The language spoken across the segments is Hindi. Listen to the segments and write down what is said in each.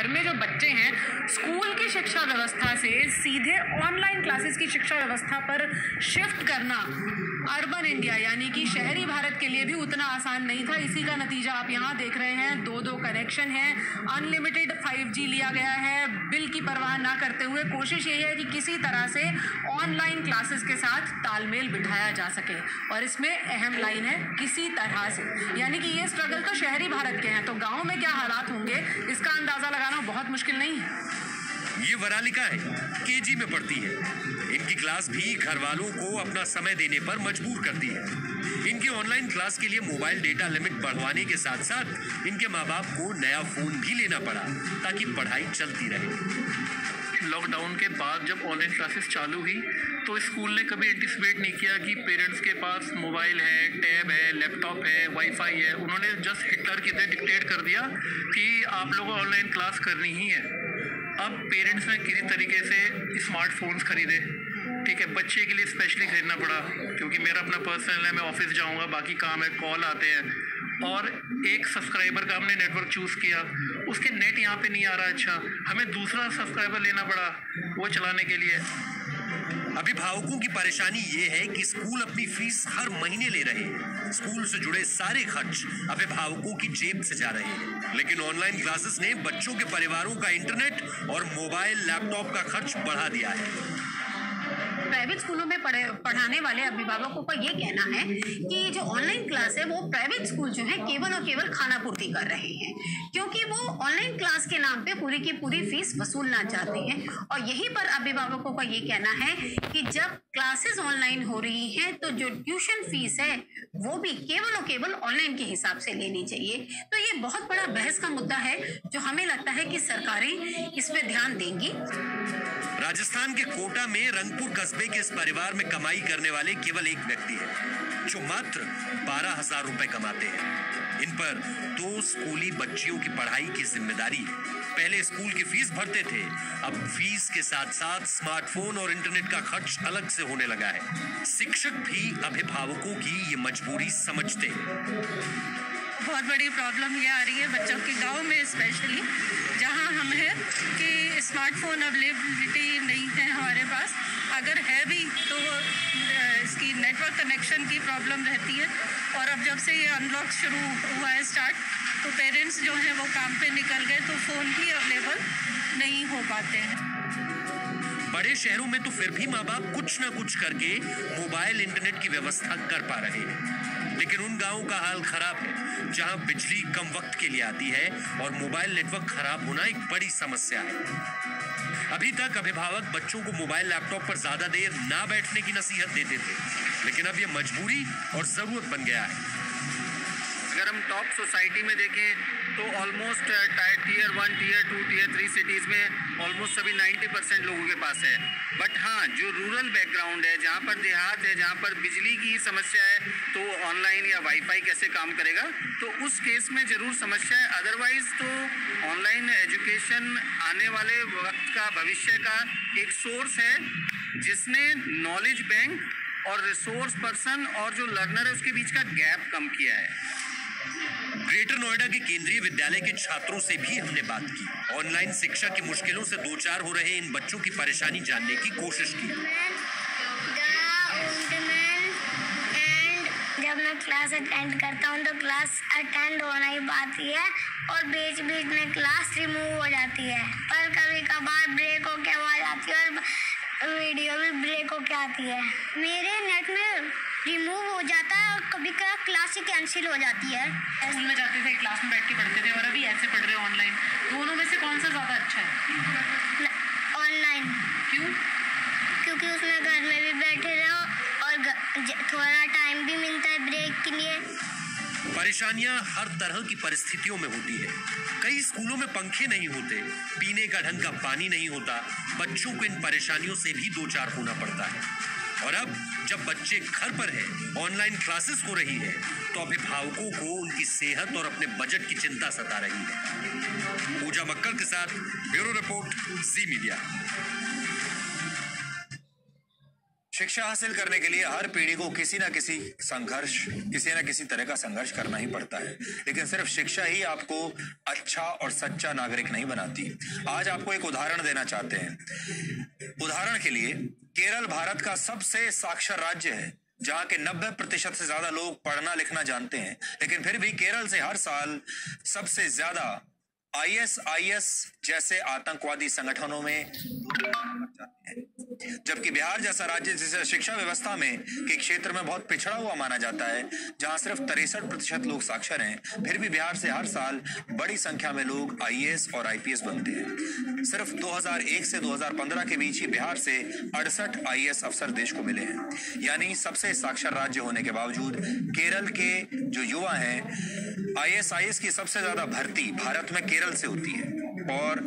घर में जो बच्चे हैं, स्कूल की शिक्षा व्यवस्था से सीधे ऑनलाइन क्लासेस की शिक्षा व्यवस्था पर शिफ्ट करना अर्बन इंडिया यानी कि शहरी भारत के लिए भी उतना आसान नहीं था। इसी का नतीजा आप यहाँ देख रहे हैं। दो दो कनेक्शन है अनलिमिटेड 5G लिया गया है। बिल की परवाह ना करते हुए कोशिश यही है कि किसी तरह से ऑनलाइन क्लासेस के साथ तालमेल बिठाया जा सके। और इसमें अहम लाइन है किसी तरह से। यानी कि ये स्ट्रगल तो शहरी भारत के हैं। तो गाँव में क्या हालात होंगे, इसका अंदाज़ा लगाना बहुत मुश्किल नहीं है। ये वरालिका है केजी में पढ़ती है। इनकी क्लास भी घर वालों को अपना समय देने पर मजबूर करती है। इनकी ऑनलाइन क्लास के लिए मोबाइल डेटा लिमिट बढ़वाने के साथ साथ इनके माँ बाप को नया फ़ोन भी लेना पड़ा ताकि पढ़ाई चलती रहे। लॉकडाउन के बाद जब ऑनलाइन क्लासेस चालू हुई तो स्कूल ने कभी एंटिसिपेट नहीं किया कि पेरेंट्स के पास मोबाइल है टैब है लैपटॉप है वाईफाई है। उन्होंने जस्ट हिटलर की तरह डिक्टेट कर दिया कि आप लोगों ऑनलाइन क्लास करनी ही है। अब पेरेंट्स ने किसी तरीके से स्मार्टफोन्स खरीदे। ठीक है, बच्चे के लिए स्पेशली खरीदना पड़ा, क्योंकि मेरा अपना पर्सनल है, मैं ऑफ़िस जाऊँगा, बाकी काम है कॉल आते हैं। और एक सब्सक्राइबर का हमने नेटवर्क चूज़ किया। उसके नेट यहाँ पे नहीं आ रहा अच्छा। हमें दूसरा सब्सक्राइबर लेना पड़ा, वो चलाने के लिए। अभिभावकों की परेशानी ये है कि स्कूल अपनी फ़ीस हर महीने ले रहे हैं। स्कूल से जुड़े सारे खर्च अभिभावकों की जेब से जा रहे हैं। लेकिन ऑनलाइन क्लासेस ने बच्चों के परिवारों का इंटरनेट और मोबाइल लैपटॉप का खर्च बढ़ा दिया है। प्राइवेट स्कूलों में पढ़े, पढ़ाने वाले अभिभावकों का ये कहना है कि जो ऑनलाइन क्लास है, वो प्राइवेट स्कूल जो है, केवल और केवल खाना पूर्ति कर रहे हैं। क्योंकि वो ऑनलाइन क्लास के नाम पे पूरी की पूरी फ़ीस वसूलना चाहते हैं। और यहीं पर अभिभावकों का ये कहना है कि जब क्लासेस ऑनलाइन हो रही हैं तो जो ट्यूशन फ़ीस है, वो भी केवल और केवल ऑनलाइन के हिसाब से लेनी चाहिए। तो ये बहुत बड़ा बहस का मुद्दा है, जो हमें लगता है कि सरकारें इस पर ध्यान देंगी। राजस्थान के कोटा में रंगपुर कस्बे के इस परिवार में कमाई करने वाले केवल एक व्यक्ति है, जो मात्र बारह हज़ार रुपए कमाते हैं। इन पर दो स्कूली बच्चियों की पढ़ाई की ज़िम्मेदारी है। पहले स्कूल की फ़ीस भरते थे, अब फ़ीस के साथ साथ स्मार्टफ़ोन और इंटरनेट का खर्च अलग से होने लगा है। शिक्षक भी अभिभावकों की ये मजबूरी समझते हैं। बहुत बड़ी प्रॉब्लम ये आ रही है बच्चों के, गाँव में स्पेशली जहाँ हम हैं कि स्मार्टफ़ोन अवेलेबिलिटी नहीं है हमारे पास। अगर है भी तो इसकी नेटवर्क कनेक्शन की प्रॉब्लम रहती है। और अब जब से ये अनलॉक शुरू हुआ है स्टार्ट तो पेरेंट्स जो हैं वो काम पे निकल गए तो फ़ोन भी अवेलेबल नहीं हो पाते हैं। बड़े शहरों में तो फिर भी माँ बाप कुछ ना कुछ करके मोबाइल इंटरनेट की व्यवस्था कर पा रहे हैं। लेकिन उन गाँवों का हाल खराब है, जहाँ बिजली कम वक्त के लिए आती है और मोबाइल नेटवर्क खराब होना एक बड़ी समस्या है। अभी तक अभिभावक बच्चों को मोबाइल लैपटॉप पर ज़्यादा देर ना बैठने की नसीहत देते थे, लेकिन अब यह मजबूरी और ज़रूरत बन गया है। अगर हम टॉप सोसाइटी में देखें तो almost tier one tier two tier three cities में ऑलमोस्ट सभी 90 परसेंट लोगों के पास है। बट हाँ जो रूरल बैकग्राउंड है, जहाँ पर देहात है, जहाँ पर बिजली की समस्या है तो ऑनलाइन या वाईफाई कैसे काम करेगा? तो उस केस में ज़रूर समस्या है। अदरवाइज़ तो ऑनलाइन एजुकेशन आने वाले वक्त का, भविष्य का एक सोर्स है, जिसने नॉलेज बैंक और रिसोर्स पर्सन और जो लर्नर है, उसके बीच का गैप कम किया है। ग्रेटर नोएडा के केंद्रीय विद्यालय के छात्रों से भी हमने बात की। ऑनलाइन शिक्षा की मुश्किलों से दो चार हो रहे इन बच्चों की परेशानी जानने की कोशिश की। जब मैं क्लास अटेंड करता हूँ तो क्लास अटेंड होना ही पाती है और बीच बीच में क्लास रिमूव हो जाती है। पर कभी कभार ब्रेक होके आवाज़ आती है और वीडियो भी ब्रेक होके आती है। मेरे नेट में रिमूव हो जाता है और कभी कभी क्लास ही कैंसिल हो जाती है। स्कूल में जाते थे क्लास में बैठ के पढ़ते थे और अभी ऐसे पढ़ रहे हो ऑनलाइन दोनों में से कौन सा ज़्यादा अच्छा है? ऑनलाइन क्यों? क्योंकि उसमें घर में भी बैठे रहो और थोड़ा टाइम भी मिलता है ब्रेक के लिए। परेशानियाँ हर तरह की परिस्थितियों में होती है। कई स्कूलों में पंखे नहीं होते, पीने का ढंग का पानी नहीं होता, बच्चों को इन परेशानियों से भी दो चार होना पड़ता है। और अब, जब बच्चे घर पर हैं, ऑनलाइन क्लासेस हो रही है तो अभिभावकों को उनकी सेहत और अपने बजट की चिंता सता रही है। पूजा मक्कर के साथ ब्यूरो रिपोर्ट जी मीडिया। शिक्षा हासिल करने के लिए हर पीढ़ी को किसी ना किसी संघर्ष, किसी ना किसी तरह का संघर्ष करना ही पड़ता है। लेकिन सिर्फ़ शिक्षा ही आपको अच्छा और सच्चा नागरिक नहीं बनाती। आज आपको एक उदाहरण देना चाहते हैं। उदाहरण के लिए, केरल भारत का सबसे साक्षर राज्य है, जहाँ के 90 प्रतिशत से ज़्यादा लोग पढ़ना लिखना जानते हैं। लेकिन फिर भी केरल से हर साल सबसे ज़्यादा आईएसआईएस जैसे आतंकवादी संगठनों में जाते हैं। जबकि बिहार जैसा राज्य जिसे शिक्षा व्यवस्था में के क्षेत्र में बहुत पिछड़ा हुआ माना जाता है, जहाँ सिर्फ़ तिरसठ प्रतिशत लोग साक्षर हैं, फिर भी बिहार से हर साल बड़ी संख्या में लोग आईएएस और आईपीएस बनते हैं। सिर्फ़ 2001 से 2015 के बीच ही बिहार से अड़सठ आईएएस अफसर देश को मिले हैं। यानी सबसे साक्षर राज्य होने के बावजूद केरल के जो युवा हैं आईएएस की सबसे ज़्यादा भर्ती भारत में केरल से होती है। और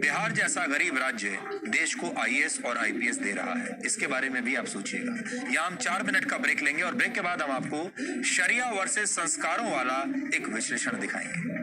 बिहार जैसा गरीब राज्य देश को आईएएस और आईपीएस दे रहा है। इसके बारे में भी आप सोचिएगा। यहाँ हम चार मिनट का ब्रेक लेंगे और ब्रेक के बाद हम आपको शरिया वर्सेस संस्कारों वाला एक विश्लेषण दिखाएँगे।